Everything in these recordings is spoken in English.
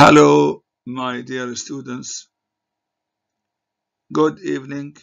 Hello, my dear students. Good evening.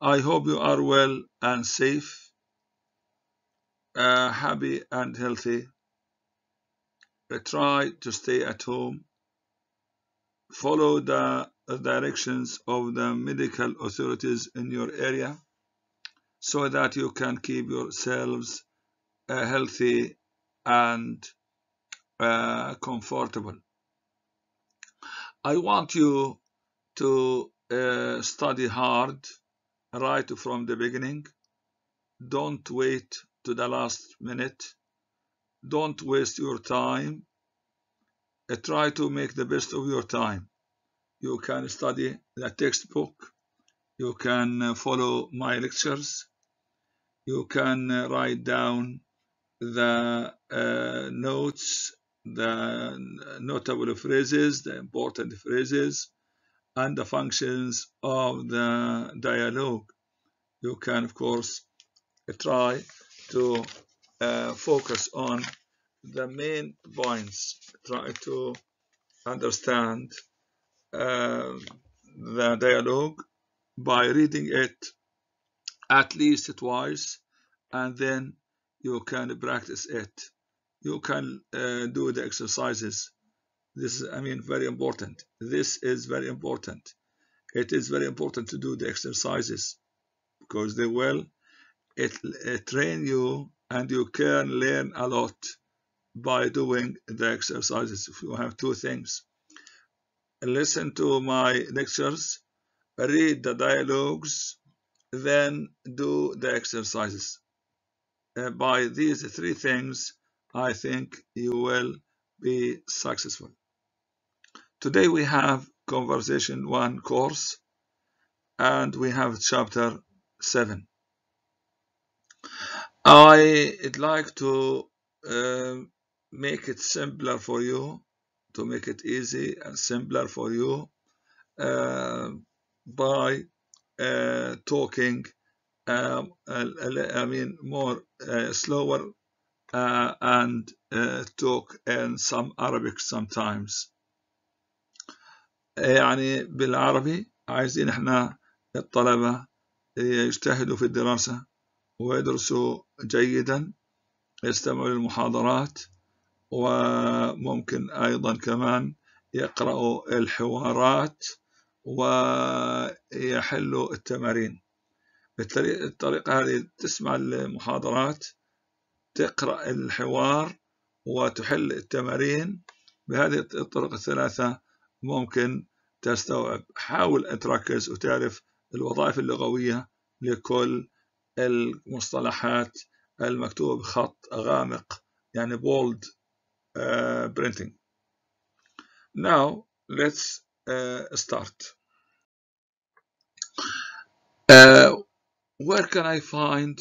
I hope you are well and safe, uh, happy and healthy. Uh, try to stay at home. Follow the directions of the medical authorities in your area so that you can keep yourselves uh, healthy and uh, comfortable. I want you to uh, study hard right from the beginning. Don't wait to the last minute. Don't waste your time. Uh, try to make the best of your time. You can study the textbook. You can uh, follow my lectures. You can uh, write down the uh, notes, the notable phrases, the important phrases, and the functions of the dialogue. You can, of course, try to uh, focus on the main points, try to understand uh, the dialogue by reading it at least twice and then you can practice it. You can uh, do the exercises. This is, I mean, very important. This is very important. It is very important to do the exercises because they will it, it train you and you can learn a lot by doing the exercises. If you have two things, listen to my lectures, read the dialogues, then do the exercises. Uh, by these three things, I think you will be successful. Today we have conversation one course and we have chapter seven. I'd like to uh, make it simpler for you, to make it easy and simpler for you uh, by uh, talking, um, I mean, more uh, slower uh, and uh, talk in some Arabic sometimes. يعني بالعربي عايزين إحنا الطلبة يجتهدوا في الدراسة ويدرسوا جيدا يستمعوا للمحاضرات وممكن أيضا كمان يقرأوا الحوارات ويحلوا التمارين بالطريقة هذه تسمع المحاضرات تقرأ الحوار وتحل التمارين بهذه الطرق الثلاثة ممكن تستوعب. حاول تركز وتعرف الوظائف اللغوية لكل المصطلحات المكتوبة بخط غامق يعني bold uh, printing. Now let's uh, start. uh, where can I find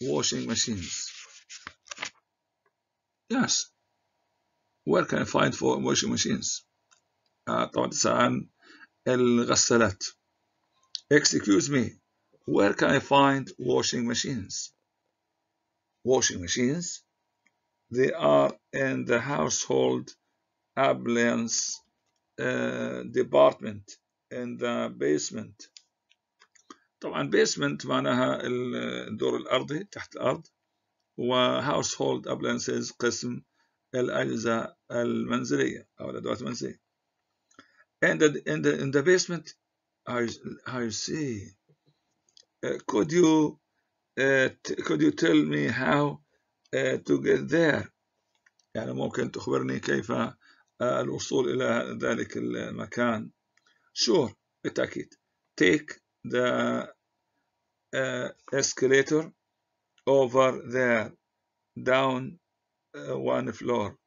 washing machines? yes where can I find for washing machines uh, طبعا تسأل عن الغسالات excuse me where can I find washing machines washing machines they are in the household appliance uh, department in the basement طبعا basement معناها الدور الأرضي تحت الأرض و household appliances قسم الأجهزة المنزلية أو الأدوات المنزلية and the, in the in the basement I I see uh, could you uh, could you tell me how uh, to get there يعني ممكن تخبرني كيف الوصول إلى ذلك المكان sure بالتأكيد take the uh, escalator over there down uh, one floor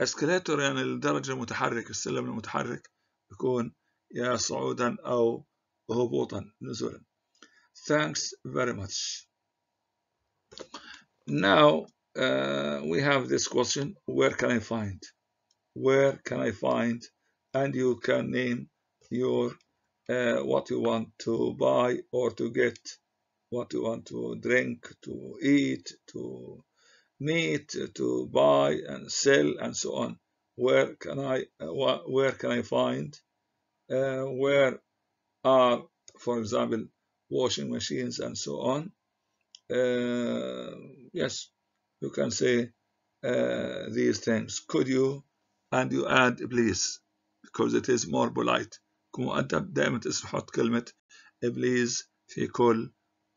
escalator يعني الدرجة المتحرك السلم المتحرك يكون يا صعودا أو هبوطا نزولا thanks very much now uh, we have this question where can I find where can I find and you can name your uh, what you want to buy or to get what you want to drink to eat to meet to buy and sell and so on where can I where can I find uh, where are for example washing machines and so on uh, yes you can say uh, these things could you and you add please because it is more polite مؤدب دائما تحط كلمة please في كل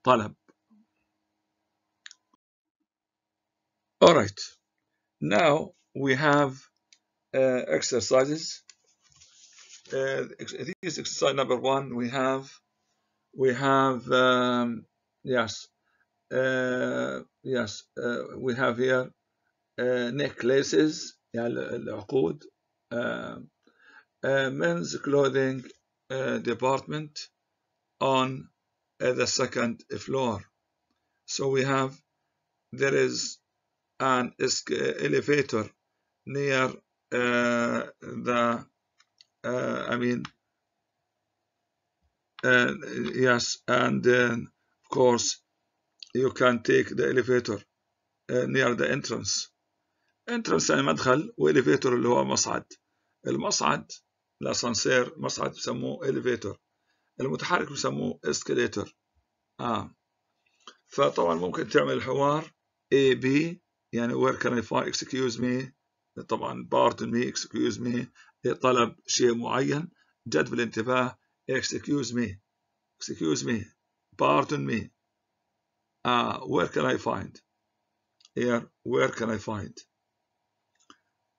طلب alright now we have uh, exercises uh, this exercise number one we have we have um, yes uh, yes uh, we have here uh, necklaces يعني العقود uh, uh, men's clothing uh, department on uh, the second floor so we have there is an elevator near uh, the uh, I mean uh, yes and then of course you can take the elevator near the entrance entrance يعني مدخل وإليفيتور اللي هو مصعد المصعد الأسانسير مصعد بسموه إليفيتور المتحرك بسموه اسكليتور آه فطبعا ممكن تعمل الحوار A B يعني where can I find excuse me طبعا pardon me excuse me طلب شيء معين جذب الانتباه excuse me excuse me pardon me uh, where can I find here where can I find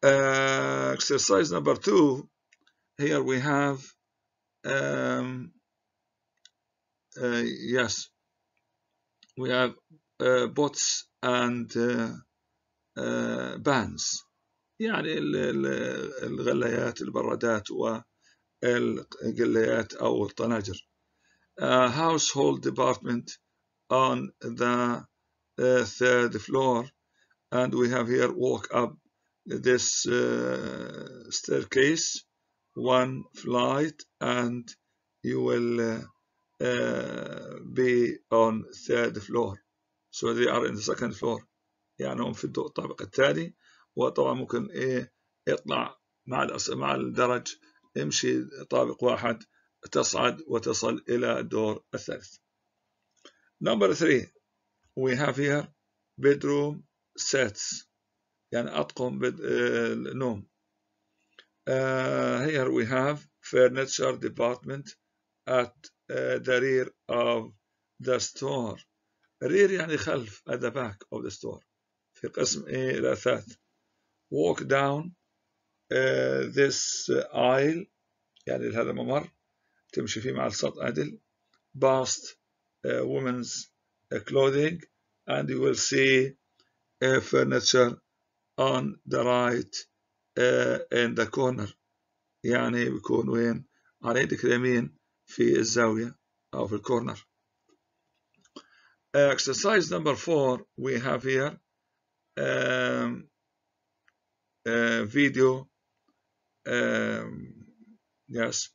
uh, exercise number two here we have um, uh, yes we have uh, bots and uh, uh, bands يعني الغلايات البرادات والقلايات أو الطناجر uh, household department on the uh, third floor and we have here walk up this uh, staircase one flight and you will be on third floor so they are in the second floor يعني هم في الطابق الثاني وطبعا ممكن إيه يطلع مع مع الدرج يمشي طابق واحد تصعد وتصل إلى الدور الثالث. Number three, we have here bedroom sets يعني أطقم بد... النوم. Uh, here we have furniture department at uh, the rear of the store. rear يعني خلف at the back of the store. في قسم إيه الأثاث. walk down uh, this aisle يعني هذا الممر تمشي فيه مع السطح عدل past uh, women's uh, clothing and you will see uh, furniture on the right uh, in the corner يعني بيكون وين على يدك اليمين في الزاوية أو في الكورنر uh, exercise number four we have here um, uh, video um, yes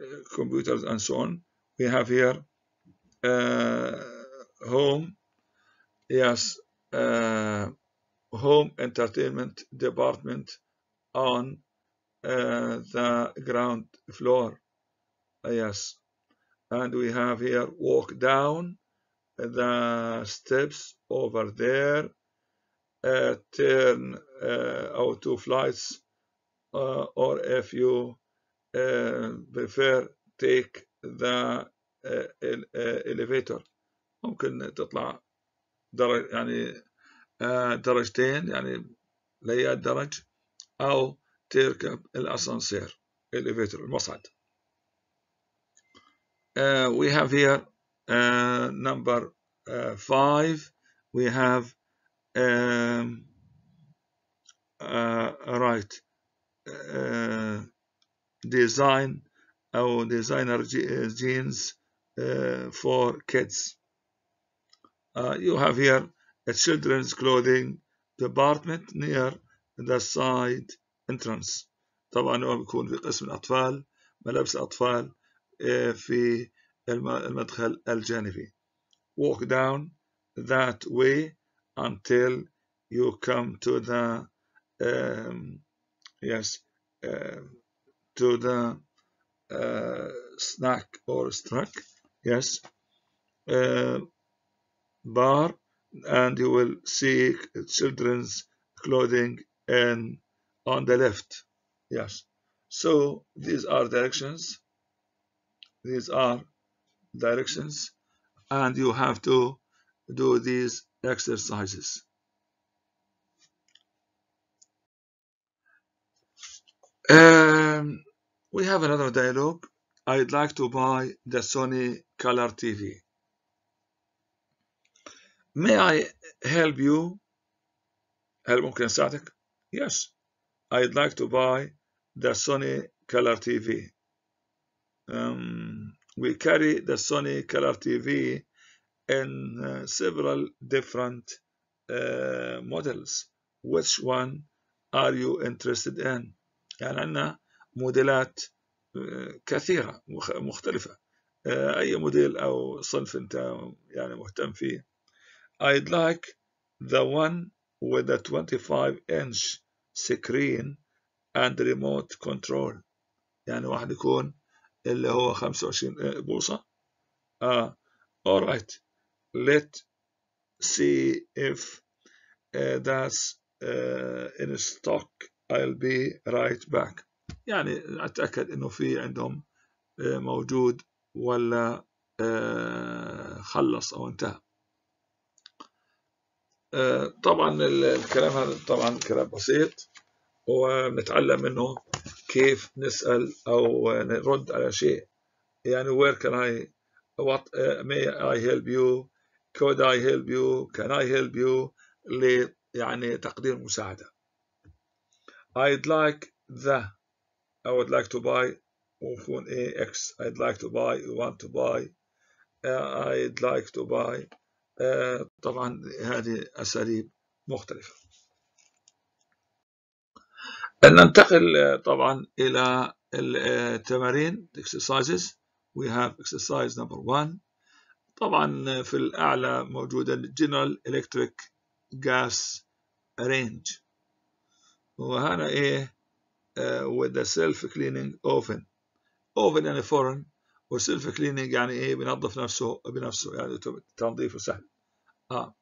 uh, computers and so on we have here uh, home yes home entertainment department on the ground floor yes and we have here walk down the steps over there uh, turn uh, or two flights uh, or if you prefer take the elevator ممكن تطلع درج يعني درجتين يعني ليات درج أو تركب الأسانسير elevator المصعد uh, we have here uh, number uh, five we have um, uh, right uh, design or designer jeans uh, for kids you have here a children's clothing department near the side entrance طبعا هو بيكون في قسم الأطفال ملابس الأطفال في المدخل الجانبي walk down that way until you come to the um, yes uh, to the uh, snack or struck yes uh, bar and you will see children's clothing and on the left yes so these are directions these are directions and you have to do these exercises um, we have another dialogue I'd like to buy the Sony Color TV May I help you هل ممكن أساعدك Yes I'd like to buy the Sony Color TV um, we carry the Sony Color TV in uh, several different uh, models which one are you interested in يعني عندنا موديلات كثيرة مختلفة أي موديل أو صنف أنت يعني مهتم فيه I'd like the one with the 25 inch screen and remote control يعني واحد يكون اللي هو 25 بوصة آه alright let see if uh, that's uh, in stock I'll be right back. يعني أتأكد إنه في عندهم موجود ولا خلص أو انتهى. طبعا الكلام هذا طبعا كلام بسيط. ونتعلم منه. كيف نسأل أو نرد على شيء يعني where can I what uh, may I help you could I help you can I help you ل يعني تقديم مساعدة I'd like the I would like to buy ويكون A X I'd like to buy you want to buy uh, I'd like to buy uh, طبعا هذه أساليب مختلفة ننتقل طبعا إلى التمارين exercises. We have exercise number one. طبعا في الأعلى موجودة General Electric Gas Range. وهنا إيه uh, with the self cleaning oven. Oven يعني فرن وسيلف كليننج يعني إيه بينظف نفسه بنفسه يعني تنظيفه سهل. آه,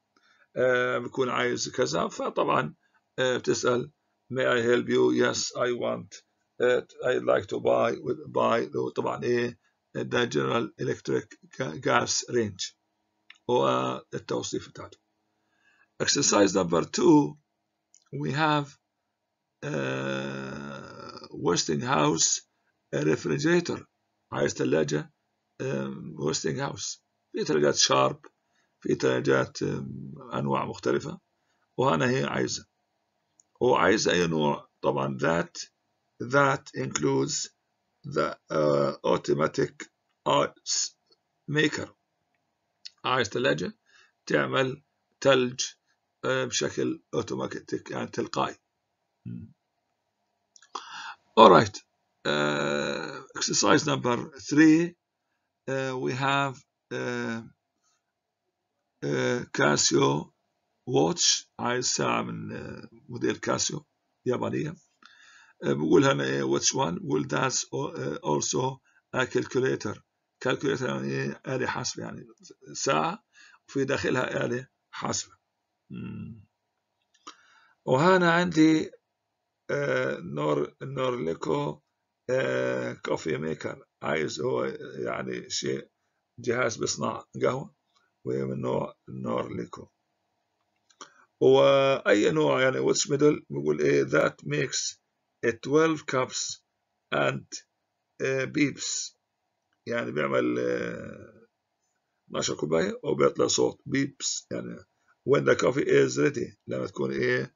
آه بيكون عايز كذا. فطبعا آه بتسأل may I help you yes I want uh, I'd like to buy buy طبعا ايه the general electric gas range والتوصيف بتاعته exercise number two we have uh, Westinghouse refrigerator عايز ثلاجة ويستنج هاوس في ثلاجات شارب في ثلاجات أنواع مختلفة وأنا هي عايزة وعايز أي نوع طبعا that that includes the uh, automatic ice maker عايز ثلاجة تعمل ثلج بشكل اوتوماتيك يعني تلقائي alright uh, exercise number three, uh, we have uh, Casio watch عايز ساعة من موديل كاسيو يابانية. بقول هنا which one بقول that's also a calculator. Calculator يعني آلة حاسبة يعني ساعة وفي داخلها آلة حاسبة. وهنا عندي نور نورليكو كوفي ميكر عايز هو يعني شيء جهاز بيصنع قهوة. ومن نوع نورليكو وأي نوع يعني واتش ميدل بيقول إيه that makes 12 cups and beeps. يعني بيعمل 12 كوباية وبيطلع صوت بيبس يعني when the coffee is ready لما تكون إيه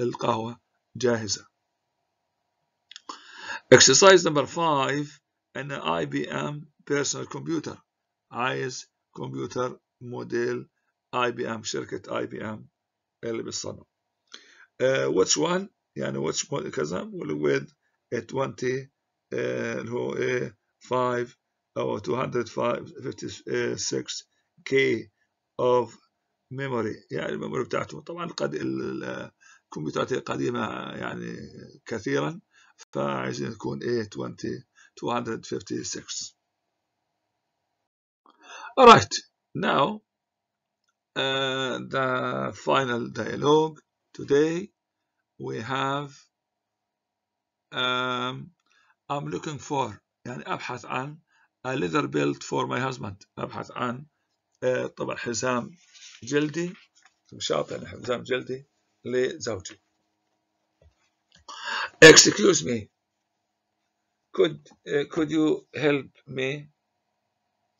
القهوة جاهزة. Exercise number five an IBM personal computer. عايز كمبيوتر موديل IBM شركة IBM اللي بتصنع uh, which one يعني which كذا؟ with 20 اللي هو 5 أو 256 K of memory يعني الميموري بتاعته. طبعا قد الكمبيوترات القديمة يعني كثيرا فعايزين تكون إيه 20 256 Alright, now uh, the final dialogue today we have um, I'm looking for يعني أبحث عن a leather belt for my husband أبحث عن uh, طبعا حزام جلدي مشاط يعني حزام جلدي لزوجي excuse me could uh, could you help me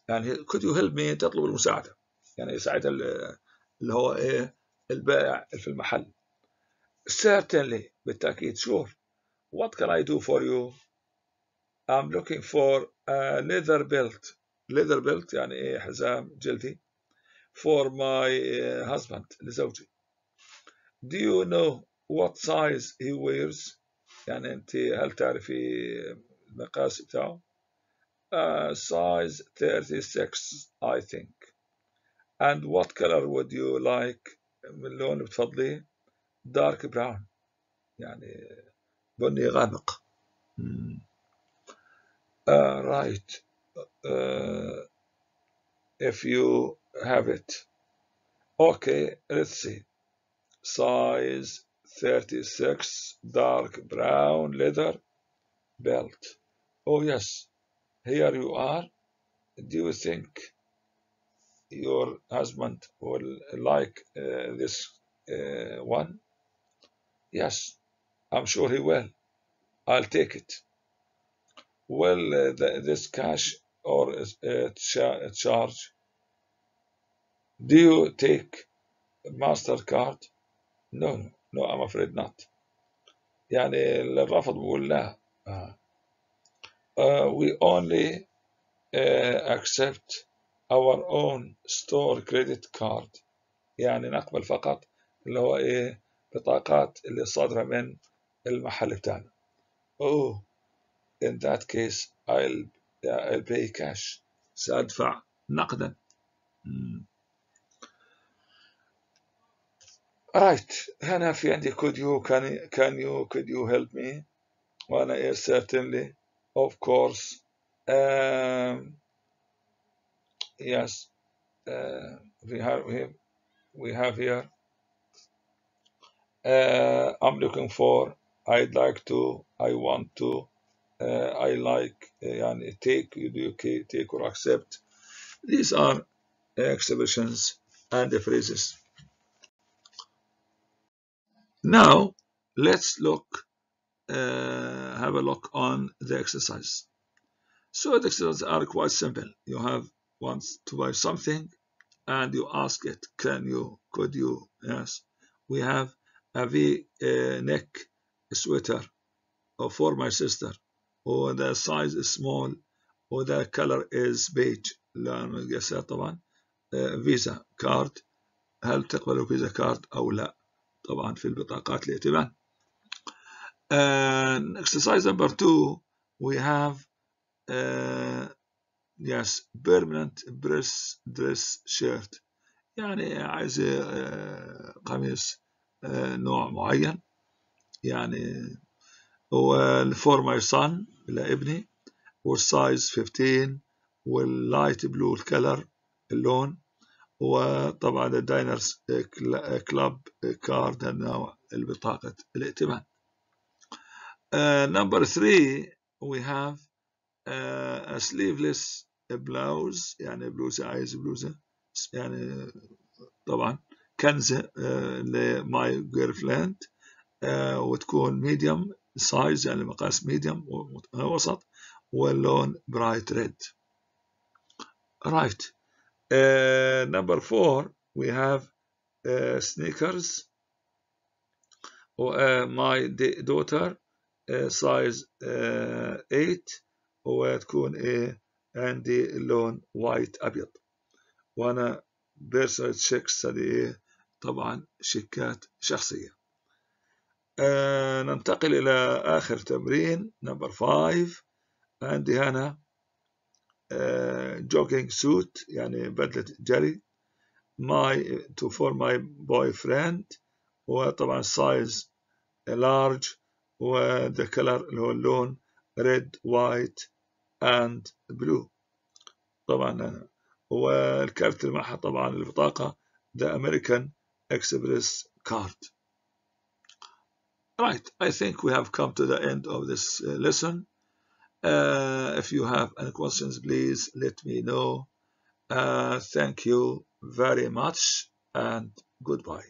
يعني could you help me تطلب المساعدة يعني يساعد اللي هو ايه البائع في المحل certainly بالتأكيد sure what can I do for you I'm looking for a leather belt leather belt يعني ايه حزام جلدي for my husband لزوجي do you know what size he wears يعني انت هل تعرفي المقاس بتاعه uh, size 36 I think and what color would you like من لون بتفضليه dark brown يعني بني غامق mm. uh, right uh, if you have it okay let's see size 36 dark brown leather belt oh yes here you are do you think your husband will like uh, this uh, one yes i'm sure he will i'll take it will uh, the, this cash or charge do you take mastercard no no no i'm afraid not يعني الرفض بقول لا uh, uh, we only uh, accept our own store credit card يعني نقبل فقط اللي هو إيه بطاقات اللي صادرة من المحل بتاعنا oh in that case I'll I'll pay cash سأدفع نقدا mm. right هنا في عندي could you can, can you could you help me وأنا إيه certainly of course um, yes uh, we have here we have here. Uh, I'm looking for I'd like to I want to uh, I like uh, and take you do okay, take or accept. These are expressions and the phrases. Now let's look uh, have a look on the exercise. So the exercises are quite simple. You have wants to buy something and you ask it can you could you yes we have a v uh, neck sweater for my sister or the size is small or the color is beige لأنه القياسها طبعا فيزا كارد هل تقبلوا فيزا كارد أو لا طبعا في البطاقات الائتمان uh, exercise number two we have uh, yes permanent dress dress shirt. يعني عايزة قميص نوع معين. يعني for my son لابني والسايز 15 واللايت بلو الكلر اللون. وطبعا الداينرز كلاب كارد النوع البطاقة الائتمان. uh, number three we have uh, a sleeveless blouse يعني بلوزة عايز بلوزة يعني طبعا كنزة لماي جيرل فريند وتكون ميديوم سايز يعني مقاس ميديوم وسط واللون برايت ريد. we have uh, sneakers uh, my daughter uh, size uh, 8 وتكون إيه؟ عندي اللون وايت أبيض. وأنا بيرسونال شيكس هذه طبعا شيكات شخصية. آه ننتقل إلى آخر تمرين نمبر 5 عندي هنا آه سوت يعني بدلة جري. ماي تو فور ماي بوي فريند وطبعا سايز لارج وذا كلر اللي هو اللون ريد وايت اند بلو طبعا والكارت اللي معها طبعا البطاقة the American Express card right I think we have come to the end of this uh, lesson uh, if you have any questions please let me know uh, thank you very much and goodbye